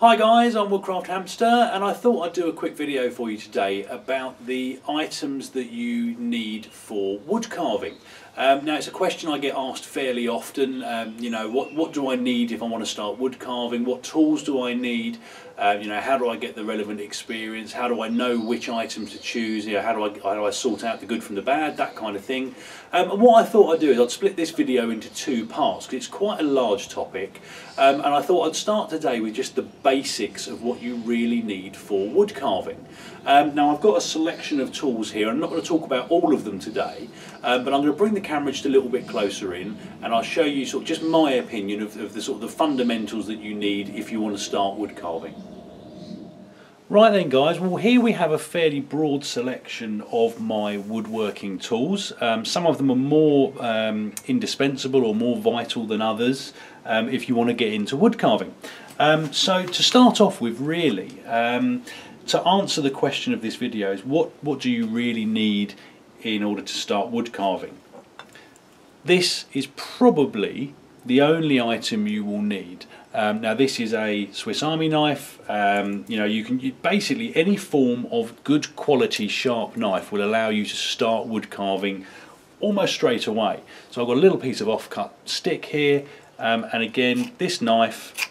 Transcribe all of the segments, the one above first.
Hi guys, I'm Woodcraft Hamster and I thought I'd do a quick video for you today about the items that you need for wood carving. Um, now it's a question I get asked fairly often, um, you know, what, what do I need if I want to start wood carving, what tools do I need, uh, you know, how do I get the relevant experience, how do I know which items to choose, you know, how do I, how do I sort out the good from the bad, that kind of thing. Um, and what I thought I'd do is I'd split this video into two parts because it's quite a large topic um, and I thought I'd start today with just the basics of what you really need for wood carving. Um, now I've got a selection of tools here. I'm not going to talk about all of them today, um, but I'm going to bring the camera just a little bit closer in, and I'll show you sort of just my opinion of, of the sort of the fundamentals that you need if you want to start wood carving. Right then guys, well here we have a fairly broad selection of my woodworking tools. Um, some of them are more um, indispensable or more vital than others um, if you want to get into wood carving. Um, so to start off with really, um, to answer the question of this video is what, what do you really need in order to start wood carving? This is probably the only item you will need. Um, now this is a Swiss Army knife. Um, you know you can you, basically any form of good quality sharp knife will allow you to start wood carving almost straight away. So I've got a little piece of offcut stick here, um, and again this knife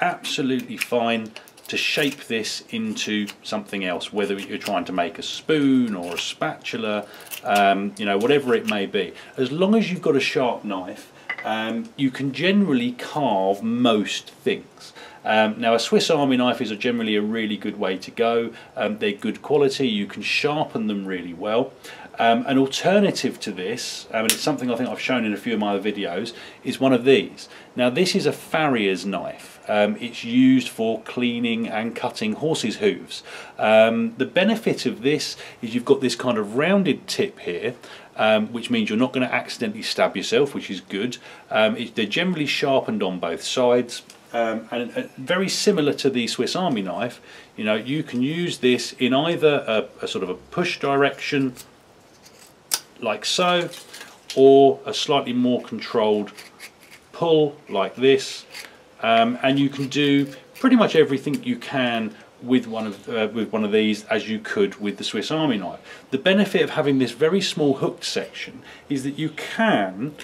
absolutely fine to shape this into something else, whether you're trying to make a spoon or a spatula, um, you know, whatever it may be. As long as you've got a sharp knife, um, you can generally carve most things. Um, now a Swiss Army knife is a generally a really good way to go. Um, they're good quality, you can sharpen them really well. Um, an alternative to this, um, and it's something I think I've shown in a few of my other videos, is one of these. Now this is a farrier's knife. Um, it's used for cleaning and cutting horses' hooves. Um, the benefit of this is you've got this kind of rounded tip here, um, which means you're not going to accidentally stab yourself, which is good. Um, it, they're generally sharpened on both sides. Um, and, and, very similar to the Swiss Army knife, you know, you can use this in either a, a sort of a push direction like so or a slightly more controlled pull like this um, and you can do pretty much everything you can with one of uh, with one of these as you could with the Swiss Army knife. The benefit of having this very small hooked section is that you can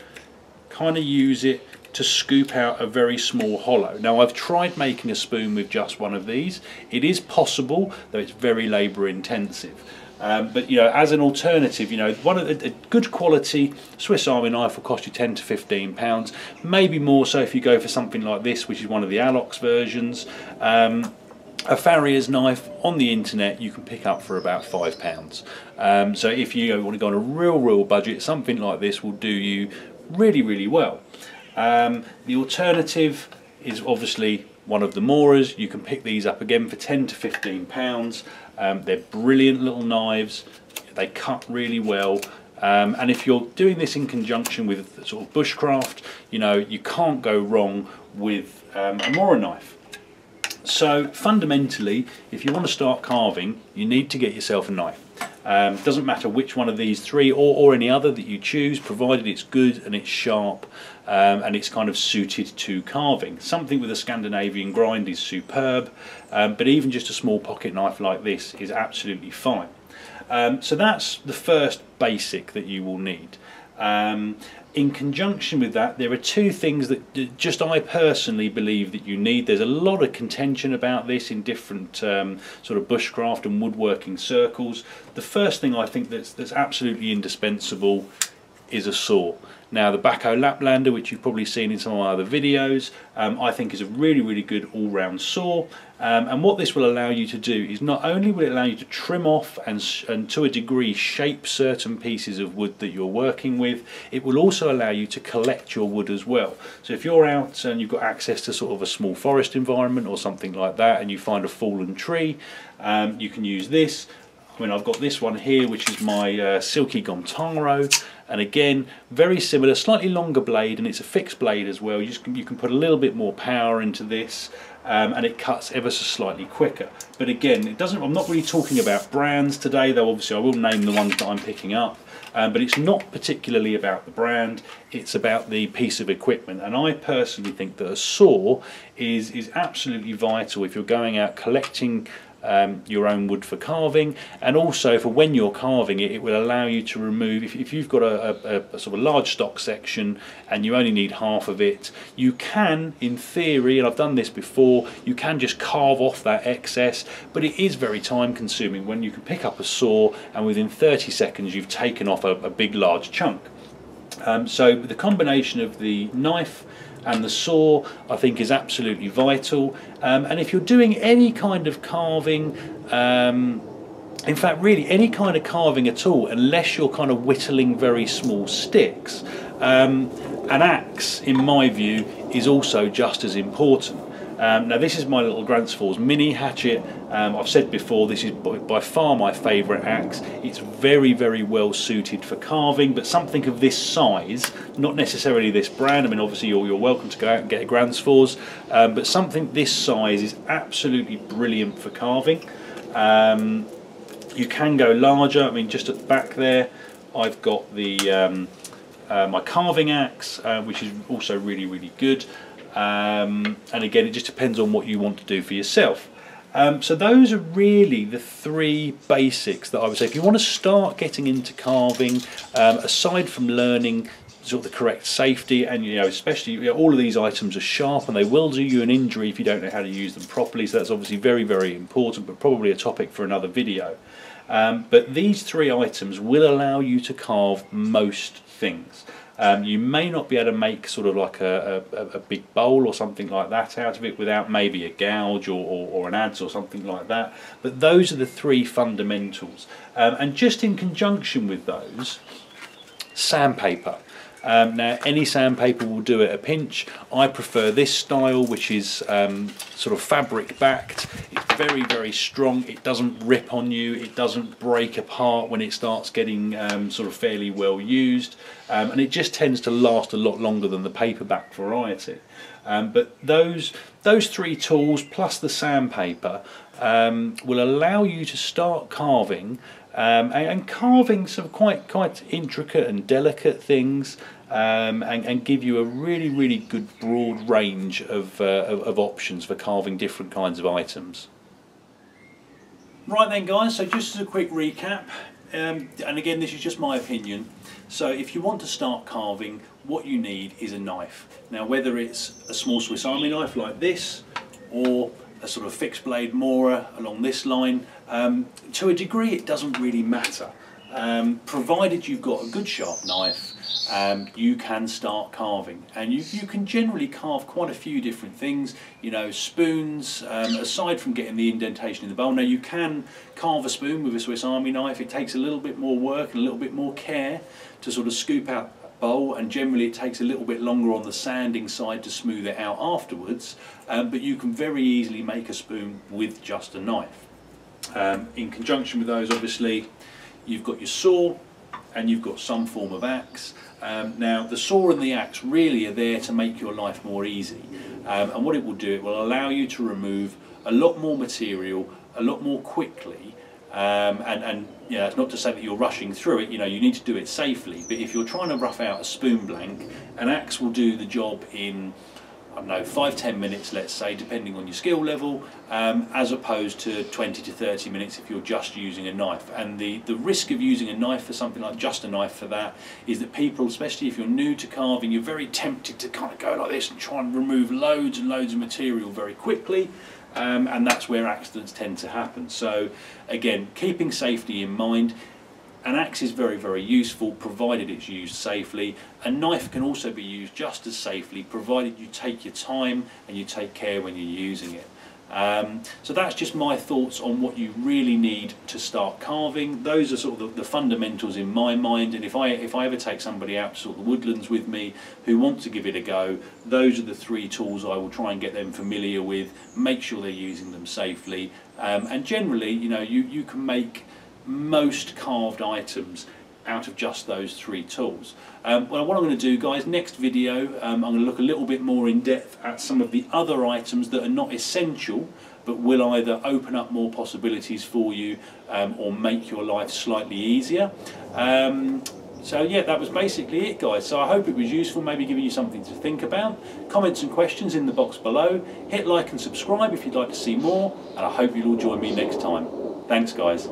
kind of use it to scoop out a very small hollow. Now I've tried making a spoon with just one of these. It is possible, though it's very labour intensive. Um, but you know, as an alternative, you know, one of the, a good quality Swiss Army knife will cost you 10 to 15 pounds, maybe more so if you go for something like this, which is one of the Alox versions. Um, a farrier's knife on the internet you can pick up for about five pounds. Um, so if you want to go on a real, real budget, something like this will do you really, really well. Um, the alternative is obviously one of the Moras. You can pick these up again for 10 to 15 pounds. Um, they're brilliant little knives. They cut really well. Um, and if you're doing this in conjunction with sort of bushcraft, you know, you can't go wrong with um, a Mora knife. So fundamentally, if you want to start carving, you need to get yourself a knife. Um, doesn't matter which one of these three or, or any other that you choose, provided it's good and it's sharp um, and it's kind of suited to carving. Something with a Scandinavian grind is superb, um, but even just a small pocket knife like this is absolutely fine. Um, so that's the first basic that you will need. Um, in conjunction with that, there are two things that just I personally believe that you need. There's a lot of contention about this in different um, sort of bushcraft and woodworking circles. The first thing I think that's, that's absolutely indispensable is a saw. Now the Bahco Laplander, which you've probably seen in some of my other videos, um, I think is a really, really good all-round saw. Um, and what this will allow you to do is not only will it allow you to trim off and, and to a degree shape certain pieces of wood that you're working with, it will also allow you to collect your wood as well. So if you're out and you've got access to sort of a small forest environment or something like that and you find a fallen tree, um, you can use this I mean, I've got this one here, which is my uh, Silky Gomtaro, and again, very similar, slightly longer blade, and it's a fixed blade as well. You, can, you can put a little bit more power into this, um, and it cuts ever so slightly quicker. But again, it doesn't. I'm not really talking about brands today, though. Obviously, I will name the ones that I'm picking up. Um, but it's not particularly about the brand, it's about the piece of equipment. And I personally think that a saw is, is absolutely vital if you're going out collecting um, your own wood for carving. And also for when you're carving it it will allow you to remove if, if you've got a, a, a, sort of large stock section and you only need half of it you can in theory and I've done this before you can just carve off that excess but it is very time consuming when you can pick up a saw and within 30 seconds you've taken off a, a big large chunk. Um, so the combination of the knife and the saw I think is absolutely vital um, and if you're doing any kind of carving um, in fact really any kind of carving at all unless you're kind of whittling very small sticks um, an axe in my view is also just as important um, now this is my little Gransfors mini hatchet. Um, I've said before this is by, by far my favourite axe. It's very very well suited for carving but something of this size, not necessarily this brand, I mean obviously you're, you're welcome to go out and get a Gransfors um, but something this size is absolutely brilliant for carving. Um, you can go larger, I mean just at the back there I've got the um, uh, my carving axe uh, which is also really really good um, and again it just depends on what you want to do for yourself um, so those are really the three basics that I would say if you want to start getting into carving um, aside from learning sort of the correct safety and you know especially you know, all of these items are sharp and they will do you an injury if you don't know how to use them properly. So that's obviously very very important but probably a topic for another video. Um, but these three items will allow you to carve most things um, you may not be able to make sort of like a, a, a, big bowl or something like that out of it without maybe a gouge or, or, or an adze or something like that. But those are the three fundamentals. Um, and just in conjunction with those, sandpaper. Um, now any sandpaper will do it a pinch. I prefer this style which is um, sort of fabric backed. Very very strong. It doesn't rip on you. It doesn't break apart when it starts getting um, sort of fairly well used. Um, and it just tends to last a lot longer than the paperback variety. Um, but those those three tools plus the sandpaper um, will allow you to start carving um, and, and, carving some quite quite intricate and delicate things um, and, and, give you a really really good broad range of, uh, of, of options for carving different kinds of items. Right then guys, so just as a quick recap, um, and again this is just my opinion, so if you want to start carving, what you need is a knife. Now whether it's a small Swiss Army knife like this, or a sort of fixed blade Mora along this line. Um, to a degree it doesn't really matter. Um, provided you've got a good sharp knife, um, you can start carving. And you, you can generally carve quite a few different things, you know, spoons, um, aside from getting the indentation in the bowl. Now you can carve a spoon with a Swiss Army knife, it takes a little bit more work and a little bit more care to sort of scoop out bowl and generally it takes a little bit longer on the sanding side to smooth it out afterwards um, but you can very easily make a spoon with just a knife. Um, in conjunction with those obviously you've got your saw and you've got some form of axe. Um, now the saw and the axe really are there to make your life more easy. Um, and what it will do it will allow you to remove a lot more material a lot more quickly. Um, and, and it's not to say that you're rushing through it, you know, you need to do it safely, but if you're trying to rough out a spoon blank, an axe will do the job in, I don't know, five, ten minutes, let's say, depending on your skill level, um, as opposed to 20 to 30 minutes if you're just using a knife. And the, the risk of using a knife for something like just a knife for that is that people, especially if you're new to carving, you're very tempted to kind of go like this and try and remove loads and loads of material very quickly um, and that's where accidents tend to happen. So again, keeping safety in mind, an axe is very, very useful provided it's used safely. A knife can also be used just as safely provided you take your time and you take care when you're using it. Um, so that's just my thoughts on what you really need to start carving. Those are sort of the, the, fundamentals in my mind and if I, if I ever take somebody out to sort of the woodlands with me who want to give it a go, those are the three tools I will try and get them familiar with, make sure they're using them safely um, and generally you know you, you can make most carved items out of just those three tools. Um, well, what I'm going to do guys, next video um, I'm going to look a little bit more in depth at some of the other items that are not essential but will either open up more possibilities for you um, or make your life slightly easier. Um, so yeah, that was basically it guys. So I hope it was useful, maybe giving you something to think about. Comments and questions in the box below. Hit like and subscribe if you'd like to see more, and I hope you'll all join me next time. Thanks guys.